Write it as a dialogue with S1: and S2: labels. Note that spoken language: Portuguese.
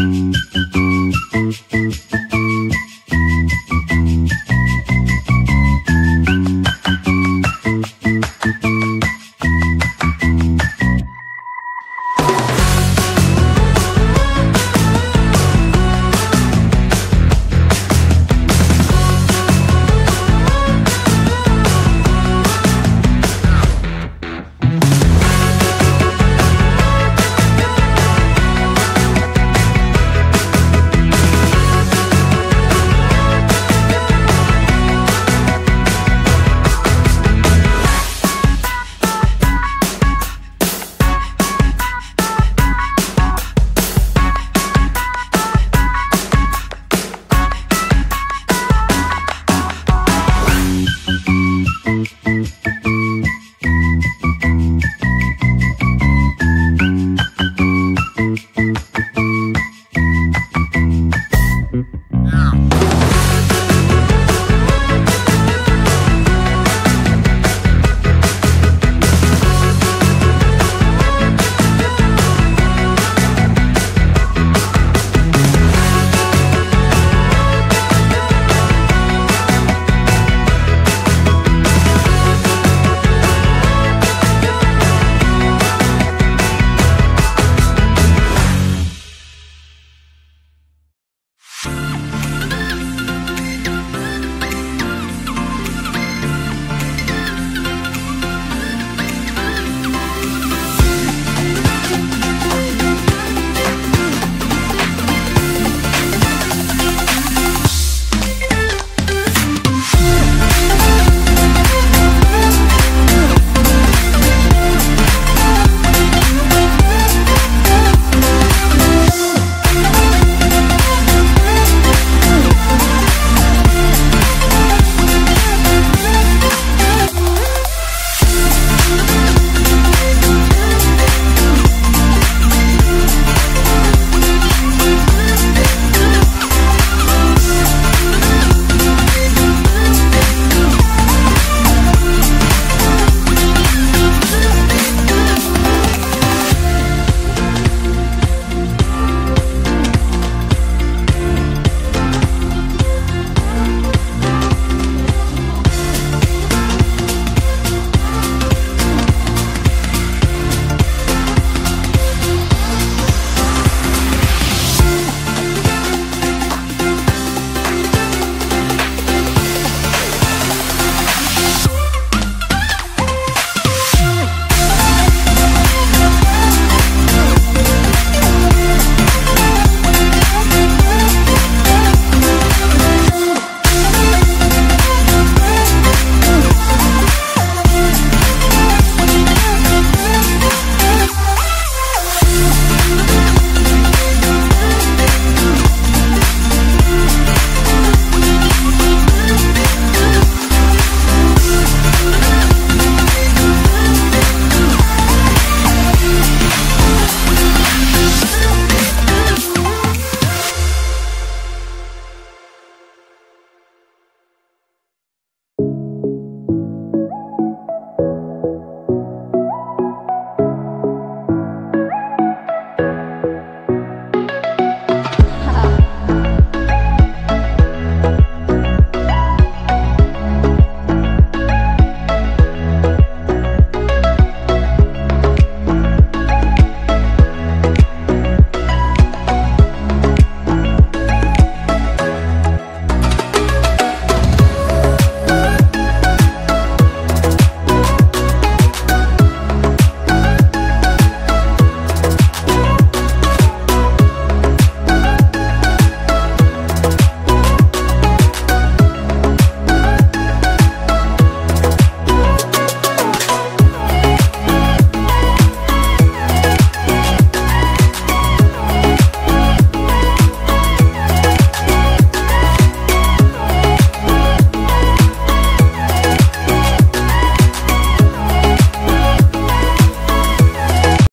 S1: Música